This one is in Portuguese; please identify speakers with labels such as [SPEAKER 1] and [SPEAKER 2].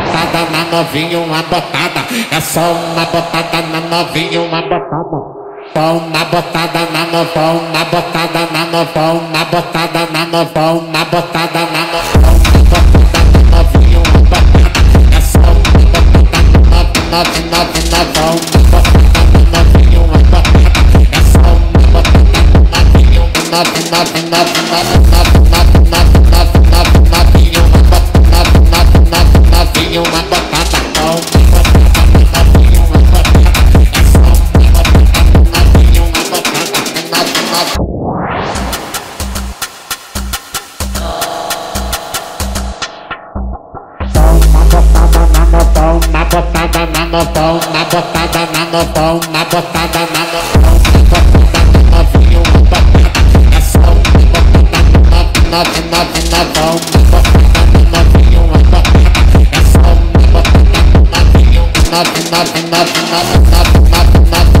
[SPEAKER 1] botada na novinha, uma botada. É só uma botada na novinha, uma botada. Pão na botada na novão, na botada na novão, na botada na novão, na botada na novão, na botada na novinha, uma botada. É só uma botada na nove, nove, novão, na botada na novinha, uma botada. É só uma botada na novinha, nove, nove, na novão, na botada na novão, na botada na novão, na botada na novão, na botada na novinha, uma botada. É só uma botada nove, nove, nove, novão, na botada na novinha, uma botada. É só uma botada na novinha, nove, nove, nove, nove, nove, nove, nove.